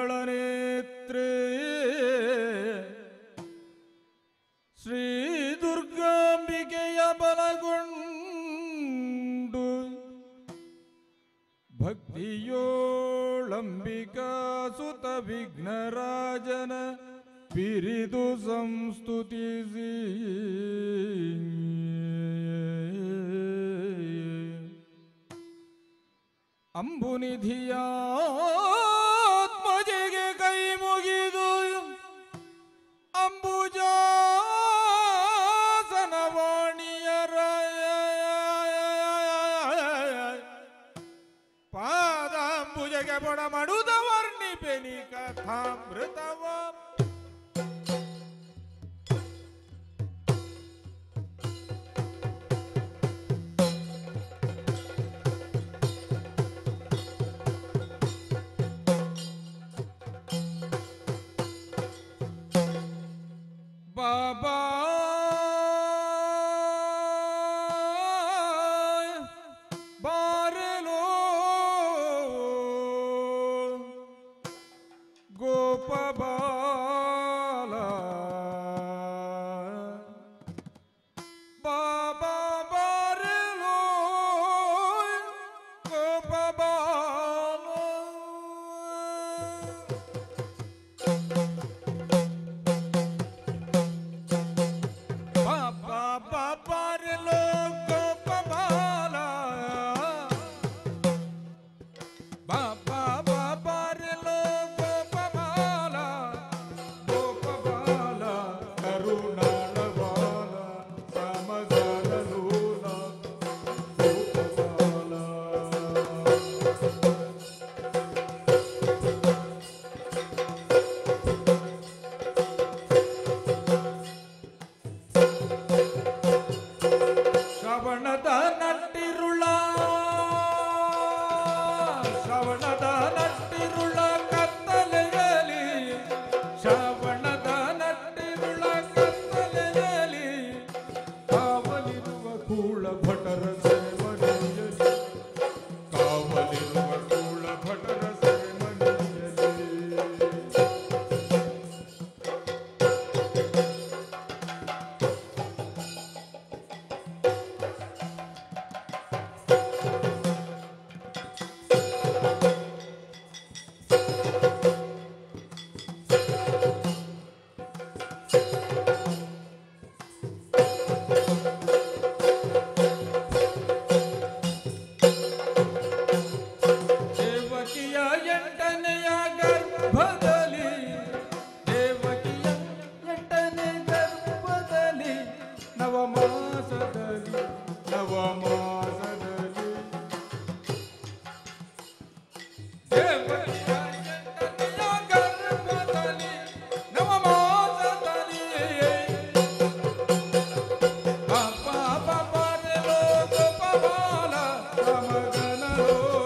അംബുരുഹദളനേത്രേ ಅಂಬುನಿಧಿಯಾತ್ಮಜೆಗೆ ಕೈ ಮುಗಿದು ಅಂಬುಜಾಸನವಾಣಿಯರ ಪಾದಾಂಬುಜಗೆ ಬಡ ಮಾಡುದ ವರ್ಣಿಪೆನಿ ಕಥಾಮೃತವ Oh.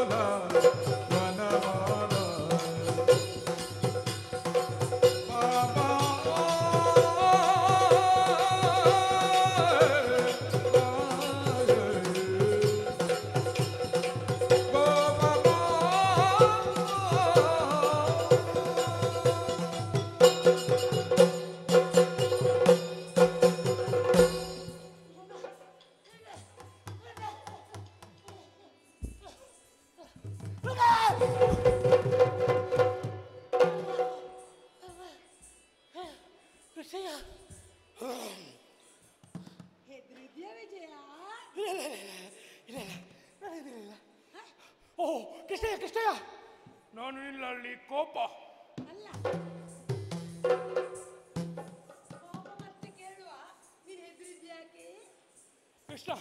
ಕೃಷ್ಣ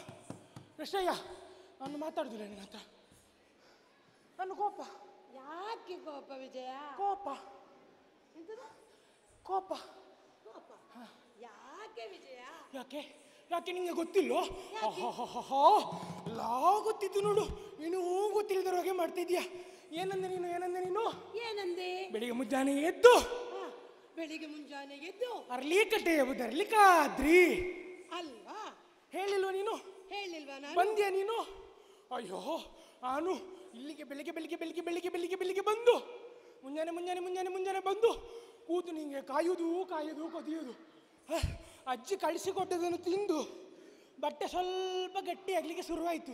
ಕೃಷ್ಣಯ್ಯ ನಾನು ಮಾತಾಡುದಿಲ್ಲ ನಿನ್ನ ಹತ್ರ ನನ್ನ ಕೋಪ. ಯಾಕೆ ಕೋಪ ವಿಜಯ? ಕೋಪ. ಎಂತದು? ಕೋಪ. ಕೋಪ? ಯಾಕೆ ವಿಜಯ? ಯಾಕೆ? ಯಾಕೆ ನಿಂಗೆ ಗೊತ್ತಿಲ್ಲೋ? ಆಹಾಹಾಹಾ. ಲಾ ಗೊತ್ತಿದ್ದು ನೋಡು. ನೀನು ಗೊತ್ತಿಲ್ಲದರ ಹಾಗೆ ಮಾಡ್ತಿದ್ಯಾ ಏನಂದೆ ನೀನು ಏನಂದೆ ನೀನು? ಏನಂದೆ? ಬೆಳಿಗ್ಗೆ ಮುಂಜಾನೆ ಎದ್ದು. ಆ, ಬೆಳಿಗ್ಗೆ ಮುಂಜಾನೆ ಎದ್ದು. ಅರ್ಲಿ ಕಟ್ಟೆ ಬುದರ್ಲಿ ಕಾದ್ರಿ ಹೇಳಿಲ್ವಾ ನಾನು? ಬಂದ್ಯಾ ನೀನು? ಅಯ್ಯೋ ನಾನು ಇಲ್ಲಿಗೆ ಬೆಳಿಗ್ಗೆ ಬೆಳಿಗ್ಗೆ ಬೆಳಿಗ್ಗೆ ಬೆಳಿಗ್ಗೆ ಬೆಳಿಗ್ಗೆ ಬೆಳಿಗ್ಗೆ ಬಂದು. ಮುಂಜಾನೆ ಮುಂಜಾನೆ ಮುಂಜಾನೆ ಮುಂಜಾನೆ ಬಂದು ಕೂತು ನಿಂಗೆ ಕಾಯೋದು ಕಾಯೋದು ಕದಿಯೋದು. ಅಜ್ಜಿ ಕಳಿಸಿಕೊಟ್ಟದನ್ನು ತಿಂದು ಬಟ್ಟೆ ಸ್ವಲ್ಪ ಗಟ್ಟಿಯಾಗಲಿಕ್ಕೆ ಶುರುವಾಯಿತು ಶುರುವಾಯಿತು.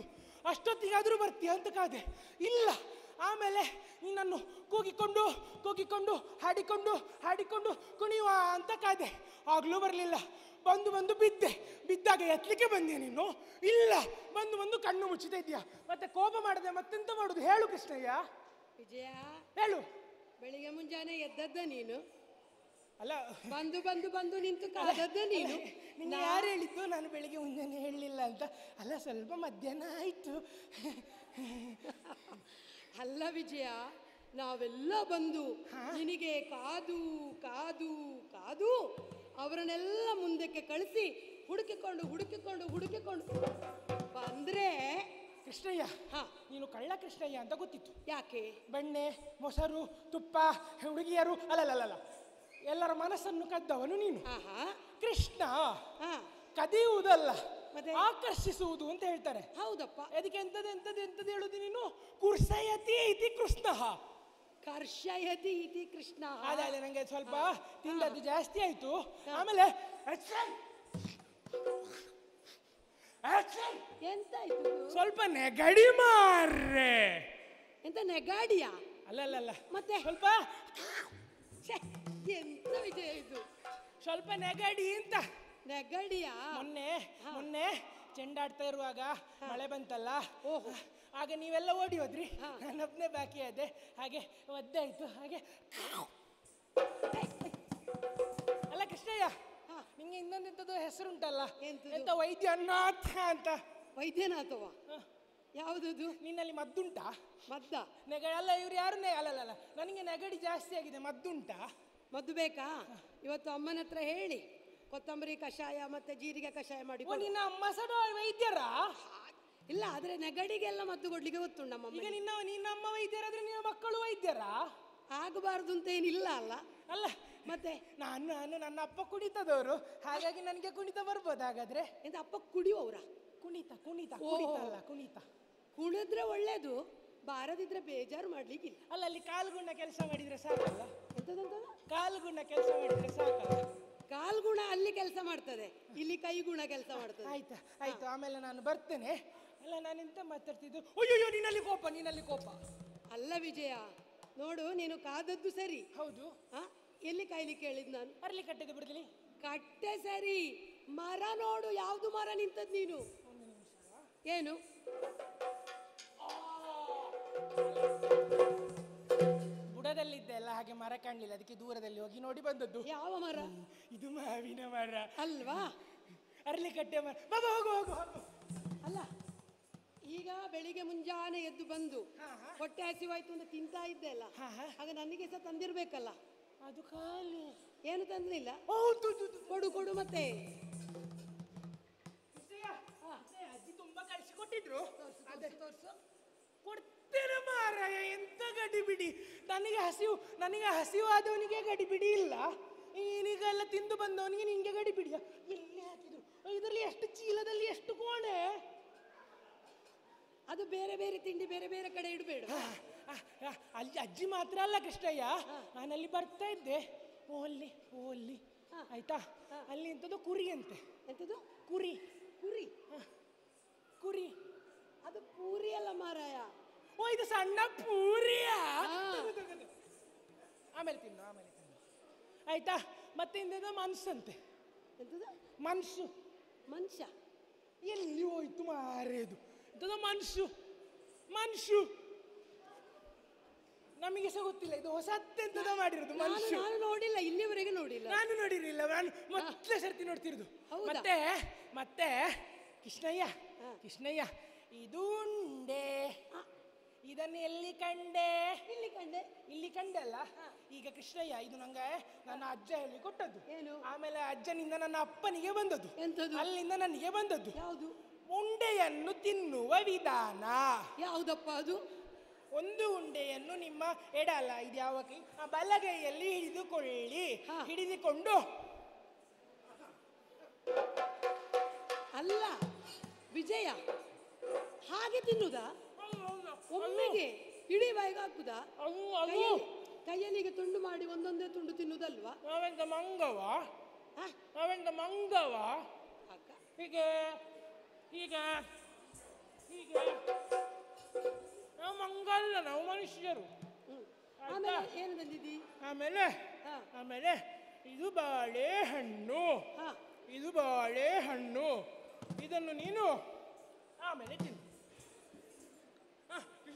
ಅಷ್ಟೊತ್ತಿಗಾದರೂ ಬರ್ತೀಯ ಅಂತ ಕಾದೆ. ಇಲ್ಲ ಆಮೇಲೆ ನಿನ್ನನ್ನು ಕೂಗಿಕೊಂಡು ಕೂಗಿಕೊಂಡು ಹಾಡಿಕೊಂಡು ಹಾಡಿಕೊಂಡು ಕುಣಿಯುವ ಅಂತ ಕಾದೆ ಆಗಲೂ ಬರಲಿಲ್ಲ. ಬಂದು ಬಂದು ಬಿದ್ದೆ. ಬಿದ್ದಾಗ ಎತ್ತಲಿಕ್ಕೆ ಬಂದೆ ನೀನು? ಇಲ್ಲ. ಬಂದು ಬಂದು ಕಣ್ಣು ಮುಚ್ಚಿದ ಇದೆಯಾ ಮತ್ತೆ ಕೋಪ ಮಾಡದೆ ಮತ್ತೆಂತ ಮಾಡುದು? ಹೇಳು ಕೃಷ್ಣಯ್ಯ. ವಿಜಯ ಹೇಳು. ಬೆಳಿಗ್ಗೆ ಮುಂಜಾನೆ ಎದ್ದದ್ದ ನೀನು? ಅಲ್ಲ. ಬಂದು ಬಂದು ಬಂದು ನಿಂತು ಕಾದದ್ದ ನೀನು? ನಿನ್ನ ಯಾರು ಹೇಳಿದ್ದು? ನಾನು ಬೆಳಿಗ್ಗೆ ಮುಂಜಾನೆ ಹೇಳಲಿಲ್ಲ ಅಂತ. ಅಲ್ಲ ಸ್ವಲ್ಪ ಮಧ್ಯಾಹ್ನ ಆಯ್ತು. ಅಲ್ಲ ವಿಜಯ ನಾವೆಲ್ಲ ಬಂದು ನಿನಗೆ ಕಾದು ಕಾದು ಕಾದು ಅವರನ್ನೆಲ್ಲ ಮುಂದಕ್ಕೆ ಕಳಿಸಿ ಹುಡುಕಿಕೊಂಡು ಹುಡುಕಿಕೊಂಡು ಹುಡುಕಿಕೊಂಡು ಬಂದ್ರೆ ಕೃಷ್ಣಯ್ಯ ಹಾ. ನೀನು ಕಳ್ಳ ಕೃಷ್ಣಯ್ಯ ಅಂತ ಗೊತ್ತಿತ್ತು. ಯಾಕೆ? ಬೆಣ್ಣೆ ಮೊಸರು ತುಪ್ಪ ಹುಡುಗಿಯರು ಅಲ್ಲಲ್ಲಲ್ಲ ಎಲ್ಲರ ಮನಸ್ಸನ್ನು ಕದ್ದವನು ನೀನು. ಕೃಷ್ಣ ಹಾ. ಕದಿಯುವುದಲ್ಲ. ಮತ್ತೆ? ಆಕರ್ಷಿಸುವುದು ಅಂತ ಹೇಳ್ತಾರೆ. ಹೌದಪ್ಪ. ಅದಕ್ಕೆ ಎಂತದ ಎಂತದ ಎಂತದ ಹೇಳುದು ನೀನು? ಕುರ್ಸಯತಿ ಇತಿ ಕೃಷ್ಣ. ಕರ್ಷಯತಿ ಇತಿ ಕೃಷ್ಣ. ಅದೇ ನಂಗೆ ಸ್ವಲ್ಪ ತಿಂದದ್ದು ಜಾಸ್ತಿ ಆಯ್ತು. ಆಮೇಲೆ! ಎಂತಾಯ್ತು ಸ್ವಲ್ಪ ನೆಗಡಿ ಮಾರ್ರೆ. ಎಂತ ನೆಗಾಡಿಯಾ? ಅಲ್ಲ ಅಲ್ಲ ಅಲ್ಲ. ಮತ್ತೆ? ಸ್ವಲ್ಪ ಎಂತ ವಿಜಯ ಇದು? ಸ್ವಲ್ಪ ನೆಗಡಿ ಅಂತ. ನೆಗಡಿಯಾ? ಮೊನ್ನೆ ಮೊನ್ನೆ ಚೆಂಡಾಡ್ತಾ ಇರುವಾಗ ಮಳೆ ಬಂತಲ್ಲ? ಓಹೋ. ಆಗ ನೀವೆಲ್ಲ ಓಡಿ ಹೋದ್ರಿ. ಹಾ. ನಾನೊಬ್ನೇ ಬಾಕಿ ಆದೆ. ಹಾಗೆ ಒದ್ದೆ ಆಯ್ತು. ಹಾಗೆ ಅಲ್ಲ ಕೃಷ್ಣಯ್ಯ. ನಿಂಗೆ ಇನ್ನೊಂದಿದ್ದದು ಹೆಸರುಂಟಲ್ಲ? ಎಂತದು? ಎಂತ ವೈದ್ಯ ಅಂತ? ವೈದ್ಯನಾಥವ. ಯಾವುದದು? ನಿನ್ನಲ್ಲಿ ಮದ್ದುಂಟಾ? ಮದ್ದ. ನೆಗಡಿ ಅಲ್ಲ ಇವ್ರು ಯಾರು ನೆ ಅಲ್ಲಲ್ಲ ನನಗೆ ನೆಗಡಿ ಜಾಸ್ತಿ ಆಗಿದೆ. ಮದ್ದುಂಟಾ? ಮದ್ದು ಬೇಕಾ? ಇವತ್ತು ಅಮ್ಮನ ಹತ್ರ ಹೇಳಿ. ಕೊತ್ತಂಬರಿ ಕಷಾಯ ಮತ್ತೆ ಜೀರಿಗೆ ಕಷಾಯ ಮಾಡಿ ಓ ನಿನ್ನ ಅಮ್ಮ ವೈದ್ಯರಾ? ಇಲ್ಲ ಆದ್ರೆ ನೆಗಡಿಗೆಲ್ಲ ಮದ್ದು ಕೊಡ್ಲಿಕ್ಕೆ ಗೊತ್ತುಂಟು ಈಗ ನಮ್ಮಮ್ಮ ನಿನ್ನ ನಿನ್ನ ಅಮ್ಮ ವೈದ್ಯರಾದ್ರೆ ನಿನ್ನ ಮಕ್ಕಳು ವೈದ್ಯರಾ? ಆಗಬಾರ್ದು ಅಂತ ಏನಿಲ್ಲ ಅಲ್ಲ. ಅಲ್ಲ ಮತ್ತೆ? ನಾನು ನಾನು ನನ್ನ ಅಪ್ಪ ಕುಣಿತದವರು. ಹಾಗಾಗಿ ನನಗೆ ಕುಣಿತ ಬರ್ಬೋದು ಹಾಗಾದ್ರೆ? ಎಂತ ಅಪ್ಪ ಕುಡಿಯುವವ್ರ? ಕುಣಿತ ಕುಣಿತ ಓ. ಕುಣಿತ ಅಲ್ಲ ಕುಣಿತ. ಕುಣಿದ್ರೆ ಒಳ್ಳೇದು ಬಾರದಿದ್ರೆ ಬೇಜಾರು ಮಾಡ್ಲಿಕ್ಕಿಲ್ಲ. ಅಲ್ಲ ಅಲ್ಲಿ ಕಾಲುಗುಂಡ ಕೆಲಸ ಮಾಡಿದ್ರೆ ಸಾಕಲ್ಲ? ಎಂತದಂತದ ಕೆಲಸ ಮಾಡಿದ್ರೆ ಸಾಕಲ್ಲ? ಕಾಲ್ಗುಣ ಅಲ್ಲಿ ಕೆಲಸ ಮಾಡ್ತದೆ ಇಲ್ಲಿ ಕೈಗುಣ ಕೆಲಸ ಮಾಡ್ತದೆ. ಆಯ್ತಾ ಆಯ್ತು ಆಮೇಲೆ ನಾನು ಬರ್ತೇನೆ. ಅಲ್ಲ ನಾನು ಎಂತ ಮಾತಾಡ್ತಿದ್ದು? ಅಯ್ಯೋ ನಿನ್ನಲ್ಲಿ ಕೋಪ ನಿನ್ನಲ್ಲಿ ಕೋಪ. ಅಲ್ಲ ವಿಜಯ ನೋಡು ನೀನು ಕಾದದ್ದು ಸರಿ. ಹೌದು. ಆ? ಎಲ್ಲಿ ಕಾಯ್ಲಿ ಹೇಳಿದ್ ನಾನು? ಬರ್ಲಿ ಕಟ್ಟಿದ್ದು ಬಿಡ್ಲಿ ಕಟ್ಟೆ ಸರಿ. ಮರ ನೋಡು ಯಾವ್ದು ಮರ ನಿಂತದ್ ನೀನು? ಏನು? ಮರ ಕಾಣಲಿಲ್ಲ ಅದಕ್ಕೆ ದೂರದಲ್ಲಿ ಹೋಗಿ ನೋಡಿ ಬಂದದ್ದು. ಯಾವ ಮರ? ಇದು ಮಾವಿನ ಮರ. ಅಲ್ವಾ? ಅರ್ಲಿ ಕಟ್ಟೆ ಮರ. ಬಾಬಾ ಹೋಗು ಹೋಗು ಹೋಗು. ಅಲ್ಲ ಈಗ ಬೆಳಿಗ್ಗೆ ಮುಂಜಾನೆ ಎದ್ದು ಬಂದು. ಹೊಟ್ಟೆ ಹಸಿವಾಯ್ತು ಅಂತ ತಿಂತಾ ಇದ್ದೆ ಅಲ್ಲ. ಹಾಗೆ. ಆಗ ನನಗೆ ಸಹ ತಂದಿರ್ಬೇಕಲ್ಲ. ಅದು ಖಾಲಿ. ಏನು ತಂದಿಲ್ಲ. ಕೊಡು ಕೊಡು ಮತ್ತೆ. ಅಜ್ಜಿ ತುಂಬಾ ಕಳಿಸಿಕೊಟ್ಟಿದ್ರು ಅದೇ. ತೋರ್ಸು ಕೊಡ್ತೇನೆ ಮಾರಾಯ ಎಂತ ಗಡಿಬಿಡಿ? ನನಗೆ ಹಸಿವು ನನಗೆ ಹಸಿವಾದವನಿಗೆ ಗಡಿಬಿಡಿ ಇಲ್ಲ. ನೀನೀಗೆಲ್ಲ ತಿಂದು ಬಂದವನಿಗೆ ನಿಂಗೆ ಗಡಿಬಿಡಿಯ ಎಲ್ಲಿ ಹಾಕಿದ್ರು? ಇದರಲ್ಲಿ ಎಷ್ಟು ಚೀಲದಲ್ಲಿ ಎಷ್ಟು ಕೋಣೆ? ಅದು ಬೇರೆ ಬೇರೆ ತಿಂಡಿ ಬೇರೆ ಬೇರೆ ಕಡೆ ಇಡಬೇಡ. ಅಲ್ಲಿ ಅಜ್ಜಿ ಮಾತ್ರ ಅಲ್ಲ ಕೃಷ್ಣಯ್ಯ. ನಾನಲ್ಲಿ ಬರ್ತಾ ಇದ್ದೆ. ಓಲ್ಲಿ ಅಲ್ಲಿ ಓ ಅಲ್ಲಿ ಹಾ. ಆಯ್ತಾ ಅಲ್ಲಿ ಎಂಥದ್ದು ಕುರಿ ಅಂತೆ. ಎಂಥದ್ದು ಕುರಿ. ಕುರಿ? ಹ. ಕುರಿ. ಅದು ಪೂರಿ ಅಲ್ಲ ಮಾರಾಯ. ಓ ಇದು ಸಣ್ಣ ಪೂರಿಯಾ. ಆಮೇಲೆ ತಿನ್ನು ಆಮೇಲೆ ತಿನ್ನು. ಆಯ್ತಾ? ಮತ್ತೆ ಇಂದ ಮನ್ಸಂತೆ? ಎಂತದು? ಮನ್ಸು. ಮನುಷ್ಯ ಎಲ್ಲಿ ಹೋಯ್ತು ಮಾರೇದು ಇಂಥದ್ದು ಮನ್ಸು. ಮನ್ಸು. ನಮಗೆ ಸಹ ಗೊತ್ತಿಲ್ಲ ಇದು ಹೊಸತ್ತೆಂತದ ಮಾಡಿರೋದು ಮನುಷ್ಯ ನಾನು ನೋಡಿಲ್ಲ ಇಲ್ಲಿವರೆಗೆ ನೋಡಿಲ್ಲ. ನಾನು ನೋಡಿರಲಿಲ್ಲ ನಾನು ಮೊದಲೇ ಸರ್ತಿ ನೋಡ್ತಿರೋದು? ಮತ್ತೆ ಮತ್ತೆ ಕೃಷ್ಣಯ್ಯ ಕೃಷ್ಣಯ್ಯ ಇದು ಉಂಡೆ. ಇದನ್ನು ಎಲ್ಲಿ ಕಂಡೆ? ಇಲ್ಲಿ ಕಂಡೆ ಇಲ್ಲಿ ಕಂಡಲ್ಲ ಈಗ ಕೃಷ್ಣಯ್ಯ ಇದು ನಂಗೆ ನನ್ನ ಅಜ್ಜ ಹೇಳಿ ಕೊಟ್ಟದ್ದು. ಏನು? ಆಮೇಲೆ ಅಜ್ಜನಿಂದ ನನ್ನ ಅಪ್ಪನಿಗೆ ಬಂದದ್ದು. ಎಂತದು? ಅಲ್ಲಿಂದ ನನಗೆ ಬಂದದ್ದು. ಯಾವುದು? ಉಂಡೆಯನ್ನು ತಿನ್ನುವ ವಿಧಾನ. ಯಾವುದಪ್ಪ ಅದು? ಒಂದು ಉಂಡೆಯನ್ನು ನಿಮ್ಮ ಎಡಲ್ಲ ಇದು ಯಾವ ಕೈ? ಆ ಬಲಗೈಯಲ್ಲಿ ಹಿಡಿದುಕೊಳ್ಳಿ. ಹಿಡಿದುಕೊಂಡು ಅಲ್ಲ ವಿಜಯ ಹಾಗೆ ಹೌದು. ಒಮ್ಮೆಗೆ ಇಡೀ ಬಾಯಿಗೆ ಹಾಕುದಾ ಅವು ಅದು ಕೈಯಲ್ಲಿ ಕೈಯಲ್ಲಿ ತುಂಡು ಮಾಡಿ ಒಂದೊಂದೇ ತುಂಡು ತಿನ್ನುದಲ್ವಾ? ನಾವೆಂತ ಮಂಗವ? ಹ? ನಾವೆಂತ ಮಂಗವ? ಹೀಗೆ. ಈಗ ಹೀಗೆ ನಾವು ಮಂಗಲ್ಲ ನಾವು ಮನುಷ್ಯರು? ಆಮೇಲೆ ಏನು ಬಂದಿದ್ದಿ ಆಮೇಲೆ. ಆಮೇಲೆ ಇದು ಬಾಳೆಹಣ್ಣು ಹಾ. ಇದು ಬಾಳೆಹಣ್ಣು ಇದನ್ನು ನೀನು ಆಮೇಲೆ ತಿನ್ನು.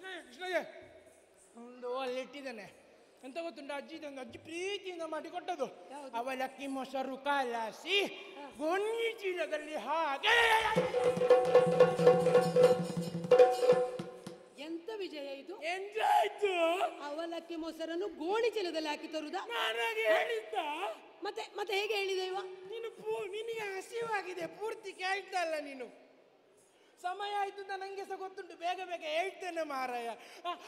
ಕೃಷ್ಣಯ್ಯ ಕೃಷ್ಣಯ್ಯ. ಒಂದು ಅಲ್ಲಿಟ್ಟಿದ್ದಾನೆ ಎಂತ ಗೊತ್ತುಂಟು ಅಜ್ಜಿ ಇದೊಂದು ಅಜ್ಜಿ ಪ್ರೀತಿಯಿಂದ ಮಾಡಿ ಕೊಟ್ಟದು ಯಾವುದು? ಅವಲಕ್ಕಿ ಮೊಸರು ಕಾಲಾಸಿ ಗೊಂಜಿ ಚೀಲದಲ್ಲಿ ಹಾಗೆ. ಎಂತ ವಿಜಯ ಇದು? ಅವಳ ಅವಲಕ್ಕಿ ಮೊಸರನ್ನು ಗೋಣಿ ಚೀಲದಲ್ಲಿ ಹಾಕಿ ತರುದ ನನಗೆ ಹೇಳಿದ್ದ. ಮತ್ತೆ ಮತ್ತೆ ಹೇಗೆ ಹೇಳಿದೆ ಇವ? ನೀನು ಪೂ ನಿನಗೆ ಹಸಿವಾಗಿದೆ ಪೂರ್ತಿ ಕೇಳ್ತಲ್ಲ ನೀನು. ಸಮಯ ಆಯ್ತು ಅಂತ ನನಗೆ ಸಹ ಗೊತ್ತುಂಟು. ಬೇಗ ಬೇಗ ಹೇಳ್ತೇನೆ ಮಾರಾಯ.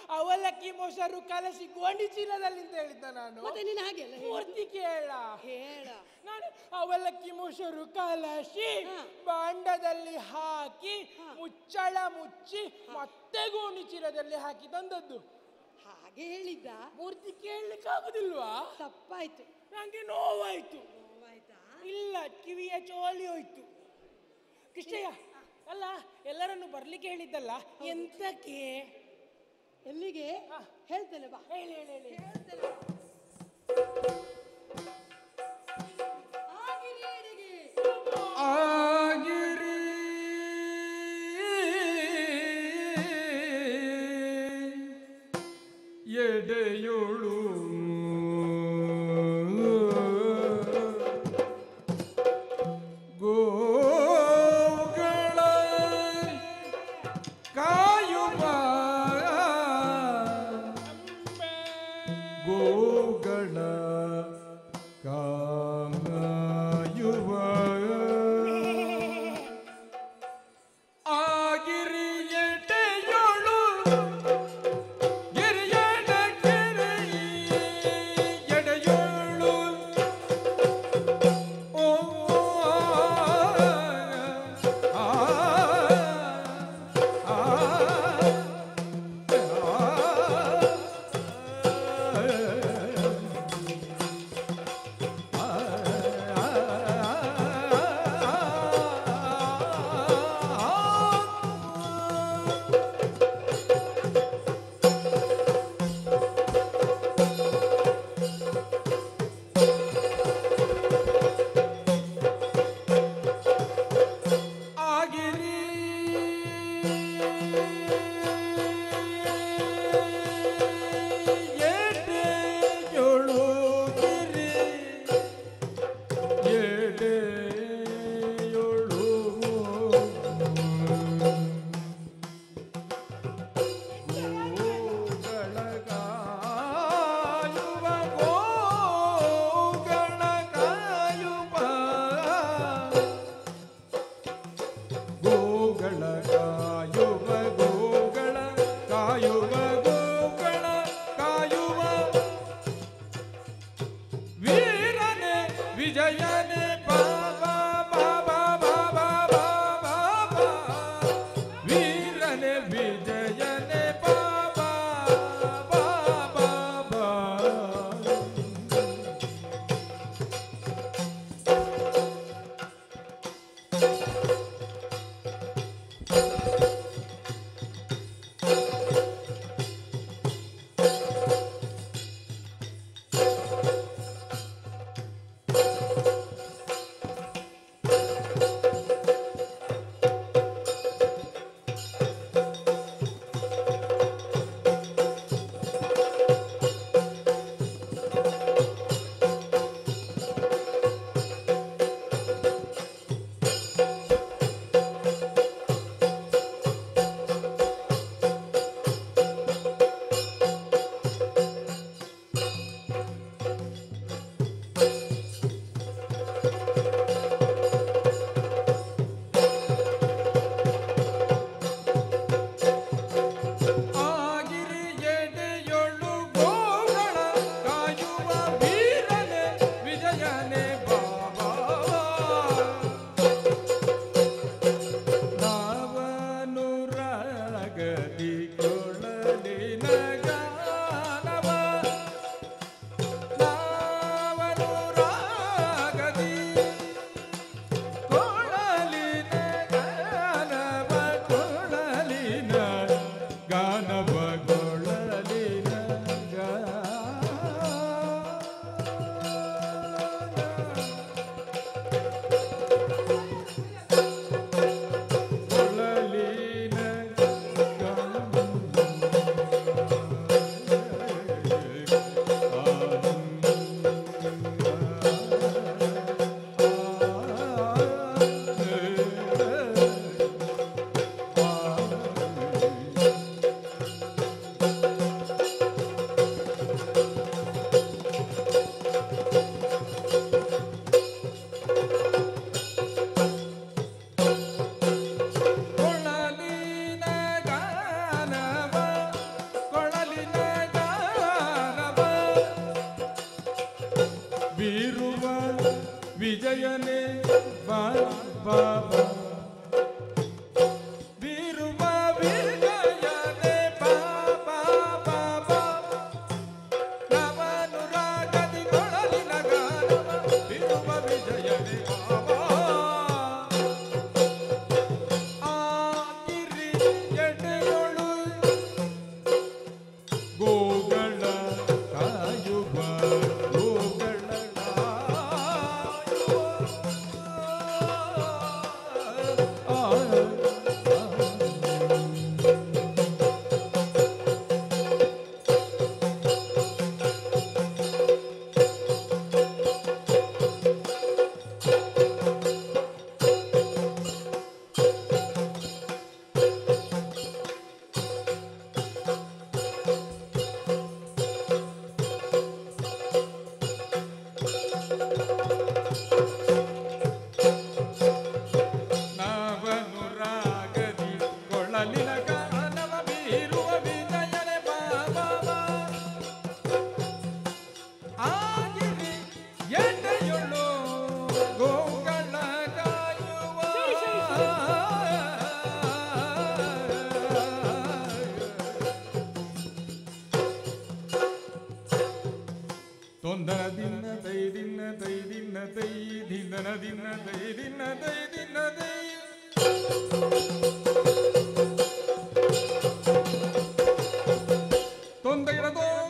ಅವಲಕ್ಕಿ ಮೊಸರು ಕಲಸಿ ಗೋಂಡಿ ಚೀಲದಲ್ಲಿ ಅಂತ ಹೇಳಿದ್ದ ನಾನು. ಮತ್ತೆ ನೀನು ಹಾಗೆ ಅಲ್ಲ ಹೇಳಿದ್ದು? ಪೂರ್ತಿ ಕೇಳ. ಹೇಳ. ನಾನು ಅವಲಕ್ಕಿ ಮೊಸರು ಕಲಸಿ. ಬಾಂಡದಲ್ಲಿ ಹಾಕಿ ಮುಚ್ಚಳ ಮುಚ್ಚಿ ಮತ್ತೆ ಗೋಣಿ ಚೀಲದಲ್ಲಿ ಹಾಕಿ ತಂದದ್ದು. ಹಾಗೆ ಹೇಳಿದ್ದ. ಮೂರ್ತಿ ಕೇಳಲಿಕ್ಕೆ ಆಗುದಿಲ್ವಾ? ತಪ್ಪಾಯ್ತು. ನಂಗೆ ನೋವಾಯ್ತು. ನೋವಾಯ್ತಾ? ಇಲ್ಲ ಕಿವಿಯ ಚೋಲಿ ಹೋಯ್ತು. ಕೃಷ್ಣಯ್ಯ ಅಲ್ಲ ಎಲ್ಲರನ್ನು ಬರ್ಲಿಕ್ಕೆ ಹೇಳಿದ್ದಲ್ಲ? ಎಂತಕ್ಕೆ? ಎಲ್ಲಿಗೆ. ಹೇಳ್ತೇನೆ ಬಾ. ಹೇಳಿ ಹೇಳಿ ಹೇಳಿ.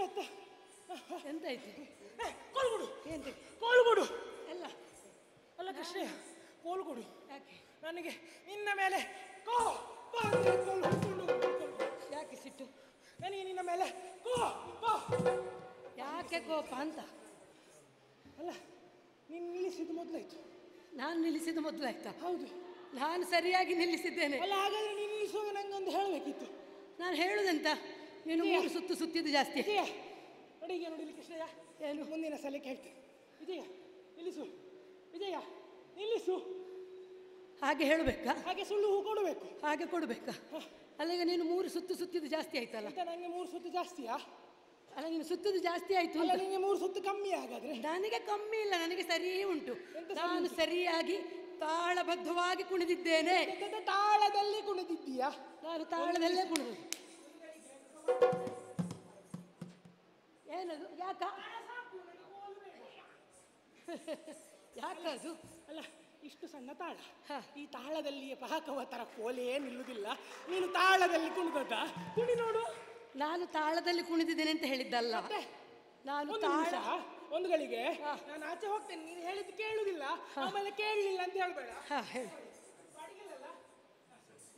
ಮೆತ್ತ ಎಂತಾಯ್ತು ಕೊಡು ಎಂತ ಕೋಲು ಕೊಡು ಎಲ್ಲ ಅಲ್ಲ ಕೃಷ್ಣ ಕೋಲು ಕೊಡು ಯಾಕೆ ನನಗೆ ನಿನ್ನ ಮೇಲೆ ಕೋ ಬಾ ಯಾಕೆ ಸಿಟ್ಟು ನನಗೆ ನಿನ್ನ ಮೇಲೆ ಕೋ ಬಾ ಯಾಕೆ ಕೋಪ ಅಂತ ಅಲ್ಲ ನೀನು ನಿಲ್ಲಿಸಿದ್ದು ಮೊದಲಾಯ್ತು ನಾನು ನಿಲ್ಲಿಸಿದ ಮೊದಲಾಯ್ತಾ ಹೌದು ನಾನು ಸರಿಯಾಗಿ ನಿಲ್ಲಿಸಿದ್ದೇನೆ ಅಲ್ಲ ಹಾಗಾದ್ರೆ ನೀನು ನಿಲ್ಲಿಸುವಾಗ ನಂಗೊಂದು ಹೇಳಬೇಕಿತ್ತು ನಾನು ಹೇಳುದಂತ ನೀನು ಮೂರು ಸುತ್ತು ಸುತ್ತಿದ್ದು ಜಾಸ್ತಿ. ಅಡಿಗೆ ನೋಡಿ ಇಲ್ಲಿ ಕೃಷ್ಣಯ್ಯ. ಏನು? ಮುಂದಿನ ಸಲ ಕೇಳ್ತೇನೆ ವಿಜಯ ನಿಲ್ಲಿಸು. ವಿಜಯ ನಿಲ್ಲಿಸು. ಹಾಗೆ ಹೇಳಬೇಕಾ? ಹಾಗೆ ಸುಳ್ಳು ಹೂ ಕೊಡಬೇಕು. ಹಾಗೆ ಕೊಡಬೇಕಾ? ಅಲ್ಲ ಈಗ ನೀನು ಮೂರು ಸುತ್ತು ಸುತ್ತಿದ್ದು ಜಾಸ್ತಿ ಆಯ್ತಲ್ಲ? ನನಗೆ ಮೂರು ಸುತ್ತು ಜಾಸ್ತಿಯಾ? ಅಲ್ಲ ನೀನು ಸುತ್ತದು ಜಾಸ್ತಿ ಆಯ್ತು ಅಲ್ಲ ನಿಮಗೆ ಮೂರು ಸುತ್ತು ಕಮ್ಮಿ ಹಾಗಾದ್ರೆ? ನನಗೆ ಕಮ್ಮಿ ಇಲ್ಲ ನನಗೆ ಸರಿ ಉಂಟು. ನಾನು ಸರಿಯಾಗಿ ತಾಳಬದ್ಧವಾಗಿ ಕುಣಿದಿದ್ದೇನೆ. ತಾಳದಲ್ಲಿ ಕುಣಿದಿದ್ದೀಯಾ? ನಾನು ತಾಳದಲ್ಲೇ ಕುಣಿದು ಏನದು ಯಾಕ? ಯಾಕದು ಅಲ್ಲ ಇಷ್ಟು ಸಣ್ಣ ತಾಳ. ಈ ತಾಳದಲ್ಲಿ ಪಹಾಕವ ಥರ ಕೋಲೇ ನಿಲ್ಲುವುದಿಲ್ಲ ನೀನು ತಾಳದಲ್ಲಿ ಕುಣಿದದ್ದ? ಕುಣಿ ನೋಡು. ನಾನು ತಾಳದಲ್ಲಿ ಕುಣಿದಿದ್ದೇನೆ ಅಂತ ಹೇಳಿದ್ದಲ್ಲ. ನಾನು ತಾಳ ಒಂದು ಗಳಿಗೆ. ನಾನು ಆಚೆ ಹೋಗ್ತೇನೆ ನೀನು ಹೇಳಿದ್ದು ಕೇಳುವುದಿಲ್ಲ ಆಮೇಲೆ ಕೇಳಲಿಲ್ಲ ಅಂತ ಹೇಳ್ಬೇಡ.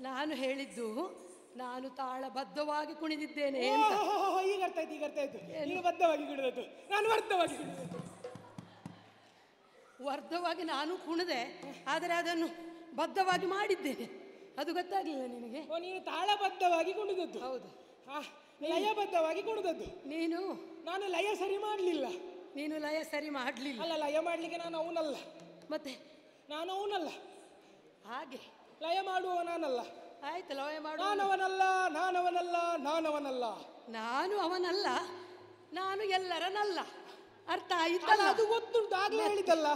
ನಾನು ಹೇಳಿದ್ದು ನಾನು ತಾಳಬದ್ಧವಾಗಿ ಕುಣಿದಿದ್ದೇನೆ ಈಗ ಅರ್ಥ ಆಯ್ತು ಈಗ ಅರ್ಥ ಆಯ್ತು. ಈಗ ಬದ್ಧವಾಗಿ ಕುಣಿದದ್ದು. ನಾನು ವರ್ಧವಾಗಿ ಕುಣಿದದ್ದು. ವರ್ಧವಾಗಿ ನಾನು ಕುಣಿದೆ ಆದರೆ ಅದನ್ನು ಬದ್ಧವಾಗಿ ಮಾಡಿದ್ದೇನೆ. ಅದು ಗೊತ್ತಾಗಲಿಲ್ಲ ನಿನಗೆ? ಓ ನೀನು ತಾಳಬದ್ಧವಾಗಿ ಕುಣಿದದ್ದು. ಹೌದು. ಲಯಬದ್ಧವಾಗಿ ಕುಣಿದದ್ದು. ನೀನು? ನಾನು ಲಯ ಸರಿ ಮಾಡಲಿಲ್ಲ. ನೀನು ಲಯ ಸರಿ ಮಾಡಲಿಲ್ಲ. ಅಲ್ಲ ಲಯ ಮಾಡಲಿಕ್ಕೆ ನಾನು ಅವನಲ್ಲ. ಮತ್ತೆ? ನಾನು ಅವನಲ್ಲ. ಹಾಗೆ? ಲಯ ಮಾಡುವ ನಾನಲ್ಲ ಆಯ್ತು ಲಯ ಮಾಡು. ನಾನವನಲ್ಲ ನಾನವನಲ್ಲ ನಾನವನಲ್ಲ. ನಾನು ಅವನಲ್ಲ ನಾನು ಎಲ್ಲರನಲ್ಲ. ಅರ್ಥ ಆಯ್ತಲ್ಲ? ಅದು ಗೊತ್ತುಂಟು ಆಗ್ಲೇ ಹೇಳಿದ್ದಲ್ಲ.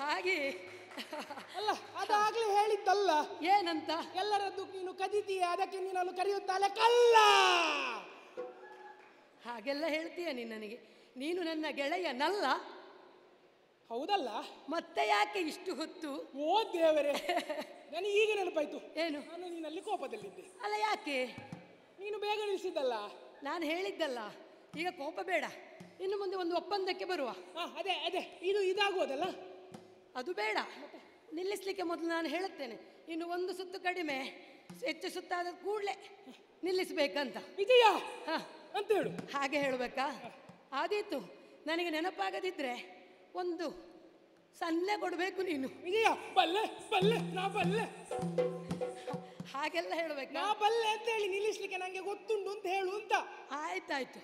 ಹಾಗೆ. ಅಲ್ಲ ಅದಾಗ್ಲೇ ಹೇಳಿದ್ದಲ್ಲ. ಏನಂತ? ಎಲ್ಲರದ್ದು ನೀನು ಕದಿತೀಯ ಅದಕ್ಕೆ ನೀನು ಕರೆಯುತ್ತಾಳೆ ಕಲ್ಲ. ಹಾಗೆಲ್ಲ ಹೇಳ್ತೀಯ ನೀನು ನನಗೆ. ನೀನು ನನ್ನ ಗೆಳೆಯನಲ್ಲ. ಹೌದಲ್ಲ? ಮತ್ತೆ ಯಾಕೆ ಇಷ್ಟು ಹೊತ್ತು? ಓ ದೇವರೇ ನನಗೆ ಈಗ ನೆನಪಾಯ್ತು. ಏನು? ನಾನು ನೀನಲ್ಲಿ ಕೋಪದಲ್ಲಿದ್ದೆ. ಅಲ್ಲ ಯಾಕೆ? ನೀನು ಬೇಗ ನಿಲ್ಲಿಸಿದ್ದಲ್ಲ ನಾನು ಹೇಳಿದ್ದಲ್ಲ. ಈಗ ಕೋಪ ಬೇಡ. ಇನ್ನು ಮುಂದೆ ಒಂದು ಒಪ್ಪಂದಕ್ಕೆ ಬರುವ. ಹಾ ಅದೇ ಅದೇ. ಇದು ಇದಾಗುವುದಲ್ಲ? ಅದು ಬೇಡ. ನಿಲ್ಲಿಸ್ಲಿಕ್ಕೆ ಮೊದಲು ನಾನು ಹೇಳುತ್ತೇನೆ. ಇನ್ನು ಒಂದು ಸುತ್ತು ಕಡಿಮೆ ಹೆಚ್ಚು ಸುತ್ತಾದ ಕೂಡಲೇ ನಿಲ್ಲಿಸಬೇಕಂತ. ಇದೆಯಾ ಹಾ. ಅಂತ ಹೇಳು. ಹಾಗೆ ಹೇಳಬೇಕಾ? ಆದೀತು. ನನಗೆ ನೆನಪಾಗದಿದ್ರೆ ಒಂದು ಸನ್ನೆ ಕೊಡಬೇಕು ನೀನು. ಬಲ್ಲೆ ಬಲ್ಲೆ ನಾ ಬಲ್ಲೆ. ಹಾಗೆಲ್ಲ ಹೇಳಬೇಕು. ನಾ ಬಲ್ಲೆ ಅಂತ ಹೇಳಿ ನಿಲ್ಲಿಸ್ಲಿಕ್ಕೆ ನಂಗೆ ಗೊತ್ತುಂಟು ಅಂತ ಹೇಳು ಅಂತ. ಆಯ್ತಾಯ್ತು.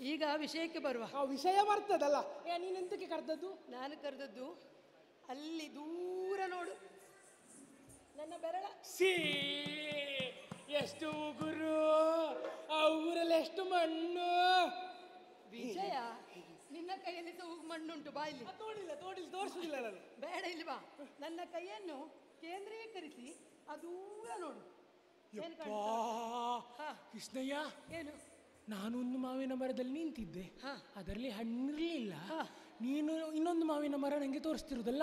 ಈಗ ವಿಷಯಕ್ಕೆ ಬರುವ. ಆ ವಿಷಯ ಬರ್ತದಲ್ಲ. ಏ ನೀನು ಎಂತಕ್ಕೆ ಕರೆದದ್ದು? ನಾನು ಕರೆದದ್ದು ಅಲ್ಲಿ ದೂರ ನೋಡು. ನನ್ನ ಬೆರಳ. ಸೀ ಎಷ್ಟು ಉಗುರು ಆ ಊರಲ್ಲಿ ಎಷ್ಟು ಮಣ್ಣು? ವಿಜಯ. ನಿನ್ನ ಕೈಯಲ್ಲಿ ಸಹ ಮಣ್ಣುಂಟು ಬಾಯಿಲಿ ಆ, ತೋಡಿಲ್ಲ ತೋಡಿಲ್ಲ ತೋರಿಸುದಿಲ್ಲ ನಾನು. ಬೇಡ ಇಲ್ಲಿ ಬಾ. ನನ್ನ ಕೈಯನ್ನು ಕೇಂದ್ರೀಕರಿಸಿ ಅದೂ ನೋಡು. ಏನ್ ಯಪ್ಪಾ, ಹಾ. ಕೃಷ್ಣಯ್ಯ ಏನು? ನಾನು ಒಂದು ಮಾವಿನ ಮರದಲ್ಲಿ ನಿಂತಿದ್ದೆ. ಹಾ. ಅದರಲ್ಲಿ ಹಣ್ಣಿರ್ಲಿಲ್ಲ. ಹಾ. ನೀನು ಇನ್ನೊಂದು ಮಾವಿನ ಮರ ನಂಗೆ ತೋರಿಸ್ತಿರುದಲ್ಲ?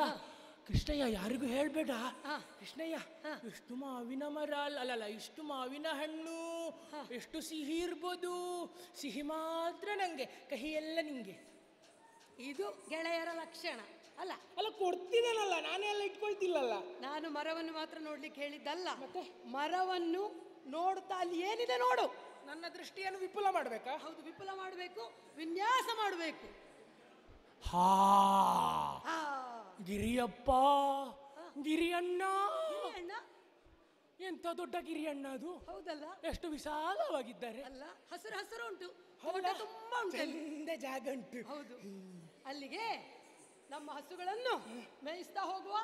ಕೃಷ್ಣಯ್ಯ ಯಾರಿಗೂ ಹೇಳ್ಬೇಡ. ಹಾ. ಕೃಷ್ಣಯ್ಯ. ಎಷ್ಟು ಮಾವಿನ ಮರ ಅಲ್ಲ ಅಲ್ಲಲ್ಲ ಇಷ್ಟು ಮಾವಿನ ಹಣ್ಣು ಎಷ್ಟು ಸಿಹಿ ಇರ್ಬೋದು? ಸಿಹಿ ಮಾತ್ರ ನಂಗೆ ಕಹಿ ಎಲ್ಲ ನಿಂಗೆ. ಇದು ಗೆಳೆಯರ ಲಕ್ಷಣ. ಅಲ್ಲ. ಅಲ್ಲ ಕೊಡ್ತಿದ್ದಾನಲ್ಲ ನಾನೇ ಎಲ್ಲ ಇಟ್ಕೊಳ್ತಿಲ್ಲಲ್ಲ. ನಾನು ಮರವನ್ನು ಮಾತ್ರ ನೋಡ್ಲಿಕ್ಕೆ ಹೇಳಿದ್ದಲ್ಲ. ಮತ್ತೆ? ಮರವನ್ನು ನೋಡ್ತಾ ಅಲ್ಲಿ ಏನಿದೆ ನೋಡು. ನನ್ನ ದೃಷ್ಟಿಯನ್ನು ವಿಪುಲ ಮಾಡಬೇಕಾ? ಹೌದು ವಿಪುಲ ಮಾಡಬೇಕು ವಿನ್ಯಾಸ ಮಾಡಬೇಕು. ಹಾ. ಗಿರಿಯಪ್ಪ ಗಿರಿಯಣ್ಣ. ಅಣ್ಣ ಎಂತ ದೊಡ್ಡ ಗಿರಿಯಣ್ಣ ಅದು? ಹೌದಲ್ಲ. ಎಷ್ಟು ವಿಶಾಲವಾಗಿದ್ದಾರೆ. ಅಲ್ಲ ಹಸಿರು ಹಸಿರು ಉಂಟು. ಹೌದಾ? ತುಂಬಾ ಉಂಟು. ಜಾಗ ಉಂಟು. ಹೌದು. ಅಲ್ಲಿಗೆ ನಮ್ಮ ಹಸುಗಳನ್ನು ಮೇಯಿಸ್ತಾ ಹೋಗುವ.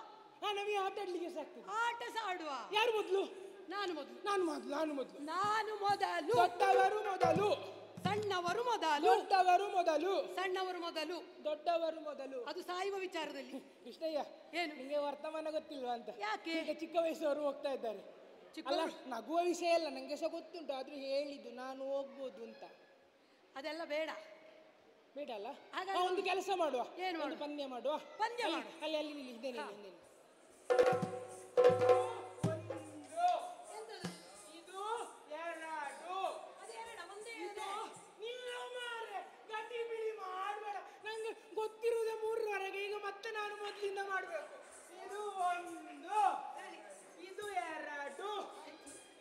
ಹಾ ನಮಗೆ ಆಟಾಡ್ಲಿಕ್ಕೆ ಸಾಕು. ಆಟ ಸಹ ಆಡುವ ಯಾರು ಮೊದಲು? ನಾನು ಮೊದಲು. ನಾನು ಮೊದಲು ನಾನು ಮೊದಲು. ನಾನು ಮೊದಲು. ದೊಡ್ಡವರು ಮೊದಲು. ಸಣ್ಣವರು ಮೊದಲು. ದೊಡ್ಡವರು ಮೊದಲು. ಸಣ್ಣವರು ಮೊದಲು. ದೊಡ್ಡವರು ಮೊದಲು. ಅದು ಸಾಯುವ ವಿಚಾರದಲ್ಲಿ. ಕೃಷ್ಣಯ್ಯ ಏನು? ನಿಮಗೆ ವರ್ತಮಾನ ಗೊತ್ತಿಲ್ವಾ ಅಂತ? ಯಾಕೆ? ಈಗ ಚಿಕ್ಕ ವಯಸ್ಸವರು ಹೋಗ್ತಾ ಇದ್ದಾರೆ. ಅಲ್ಲ ನಗುವ ವಿಷಯ ಅಲ್ಲ ನಂಗೆ ಸಹ ಗೊತ್ತುಂಟು ಆದ್ರೂ ಹೇಳಿದ್ದು ನಾನು ಹೋಗ್ಬೋದು ಅಂತ. ಅದೆಲ್ಲ ಬೇಡ. ಬೇಡ ಅಲ್ಲ ಹಾಗಾದ್ರೆ ಒಂದು ಕೆಲಸ ಮಾಡುವ. ಏನು ಒಂದು ಮಾಡುವ? ಪಂದ್ಯ ಮಾಡುವ. ಪಂದ್ಯ ಅಲ್ಲಿ- ಮಾಡು. ಅಲ್ಲಿ ಅಲ್ಲಿ ನಿಲ್ಲಿ? ಇದು ಎರಡು. ನಿಲ್ಲು ಮಾರ್ರೆ, ಗಟ್ಟಿ ಬಿಡಿ ಮಾಡ್ಬೇಡ. ನಂಗೆ ಗೊತ್ತಿರುವುದೇ ಮೂರರವರೆಗೆ ಈಗ ಮತ್ತೆ ನಾನು ಮೊದಲಿಂದ ಮಾಡಬೇಕು. ಇದು ಒಂದು. ಇದು ಎರಡು.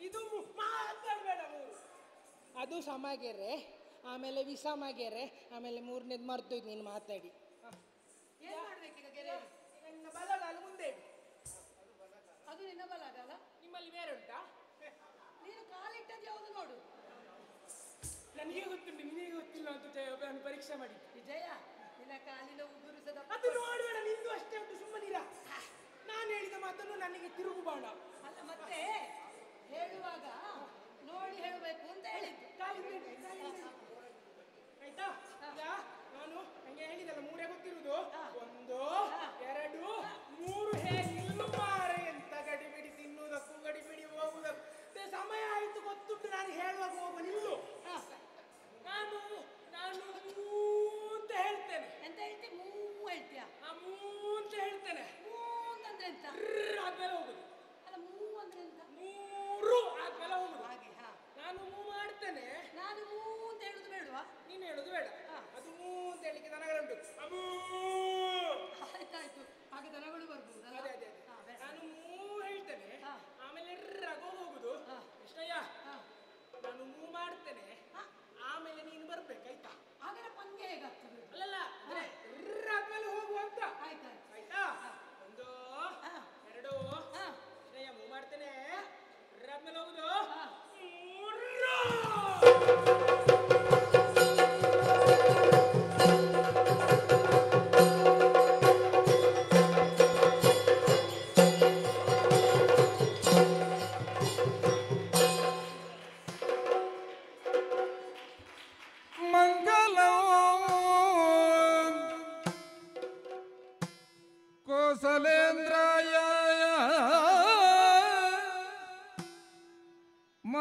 ಇದು ಮೂ- ಮಾತಾಡ್ಬೇಡ ಮೂರು. ಅದು ಸಮಗೆರೆ ಆಮೇಲೆ ವಿಷಮಗೆರೆ ಆಮೇಲೆ ಮೂರನೇದು ಮರ್ತೋಯ್ತು ನೀನು ಮಾತಾಡಿ. ಏನ್ ಮಾಡ್ಬೇಕೀಗ ಗೆರೆ ನನ್ನ ಬಲಗಾಲು ಮುಂದೆ ಇಡು. ಅದು ನಿನ್ನ ನಿಮ್ಮಲ್ಲಿ ಬೇರೆ ಉಂಟಾ? ನೀನು ಕಾಲಿಟ್ಟದ್ದು ಯಾವುದು ನೋಡು. ನನಗೆ ಗೊತ್ತುಂಟು ನಿನಗೆ ಗೊತ್ತಿಲ್ಲ ಅಂತ ಜಯ- ನಾನು ಪರೀಕ್ಷೆ ಮಾಡಿ ವಿಜಯ ನಿನ್ನ ಕಾಲಿನ ಉಗುರು ಸದ ಅದು ನೋಡಬೇಡ ನಿಂದು ಅಷ್ಟೇ ಉಂಟು ಸುಮ್ಮನಿರ. ನಾನು ಹೇಳಿದ ಮಾತನ್ನು ನನಗೆ ತಿರುಗು ಬಾಣ ಅಲ್ಲ ಮತ್ತೆ ಹೇಳುವಾಗ ನೋಡಿ ಹೇಳಬೇಕು ಅಂತ ಹೇಳಿದ್ದು. ಕಾಲಿಂದ ಇಡು, ಕಾಲಿಂದ ಇಡು. ಆಯ್ತಾ? ನಾನು ನಂಗೆ ಹೇಳಿದಲ್ಲ ಮೂರೇ ಗೊತ್ತಿರುವುದು. ಒಂದು ಎರಡು ಮೂರು ಹೇಗೆ ಎಂತ ಮಾರೆ ಅಂತ ಗಡಿಬಿಡಿ ತಿನ್ನುವುದಕ್ಕೂ ಗಡಿಬಿಡಿ ಹೋಗುವುದಕ್ಕೂ. ಸಮಯ ಆಯ್ತು ಗೊತ್ತುಂಟು ನಾನು ಹೇಳುವಾಗ ಹೋಗುವ ನಿಲ್ಲು. ನಾನು ನಾನು ಮೂ ಅಂತ ಹೇಳ್ತೇನೆ. ಎಂತ ಹೇಳ್ತಿ? ಮೂ ಹೇಳ್ತೀಯ? ಆ ಮೂ ಅಂತ ಹೇಳ್ತೇನೆ. ಮೂ ಅಂತಂದ್ರೆ ಎಂತ? ಆದ್ಮೇಲೆ ಹೋಗುದು. ಅಲ್ಲ ಮೂ ಅಂದ್ರೆ ಎಂತ? ಮೂರು ಆದ್ಮೇಲೆ ಹೋಗುದು. ಹಾಗೆ ಹಾ. ನಾನು ಮೂ ಮಾಡ್ತೇನೆ. ನಾನು ಮೂ ಅಂತ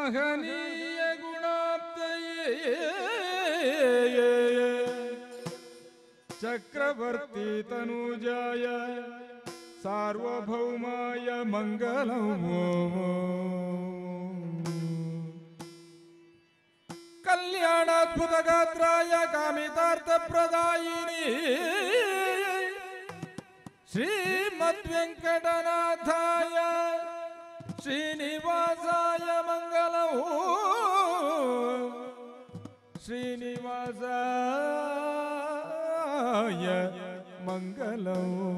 महनीय गुणाप्त चक्रवर्ती तनुजाय सार्वभौमाय मङ्गलम् कल्याणाद्भुतगात्राय कामितार्थप्रदायिनी। श्रीमद्वेङ्कटनाथाय श्रीनिवासा ಶ್ರೀನಿವಾಸಾಯ ಮಂಗಲವು.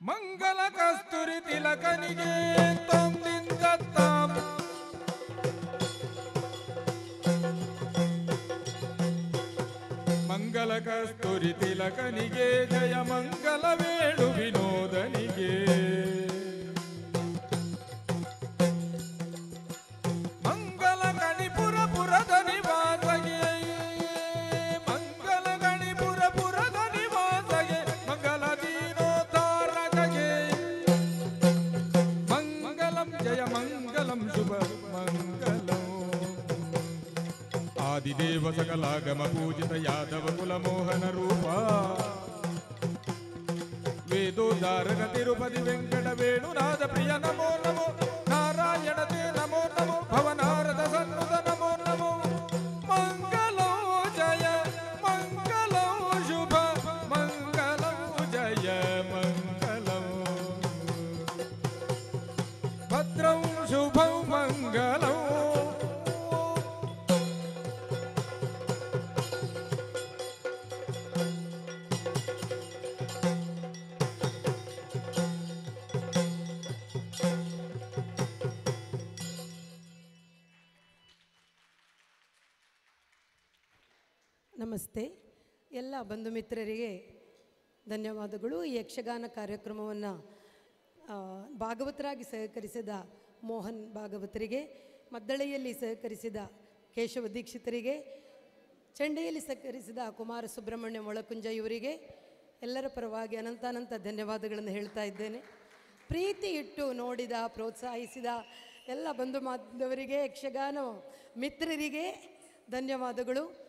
ಮಂಗಲ ಕಸ್ತೂರಿ ತಿಲಕನಿಗೆ ಮಂಗಲ ಕಸ್ತೂರಿ ತಿಲಕನಿಗೆ ಜಯ ಮಂಗಲ ವೇಣು ವಿನೋದನಿಗೆ ಬಂಧು ಮಿತ್ರರಿಗೆ ಧನ್ಯವಾದಗಳು. ಈ ಯಕ್ಷಗಾನ ಕಾರ್ಯಕ್ರಮವನ್ನು ಭಾಗವತರಾಗಿ ಸಹಕರಿಸಿದ ಮೋಹನ್ ಭಾಗವತರಿಗೆ, ಮದ್ದಳೆಯಲ್ಲಿ ಸಹಕರಿಸಿದ ಕೇಶವ ದೀಕ್ಷಿತರಿಗೆ, ಚಂಡೆಯಲ್ಲಿ ಸಹಕರಿಸಿದ ಕುಮಾರ ಸುಬ್ರಹ್ಮಣ್ಯ ಮೊಳಕುಂಜ ಇವರಿಗೆ ಎಲ್ಲರ ಪರವಾಗಿ ಅನಂತಾನಂತ ಧನ್ಯವಾದಗಳನ್ನು ಹೇಳ್ತಾ ಇದ್ದೇನೆ. ಪ್ರೀತಿ ಇಟ್ಟು ನೋಡಿದ, ಪ್ರೋತ್ಸಾಹಿಸಿದ ಎಲ್ಲ ಬಂಧು ಬಾಂಧವರಿಗೆ ಯಕ್ಷಗಾನ ಮಿತ್ರರಿಗೆ ಧನ್ಯವಾದಗಳು.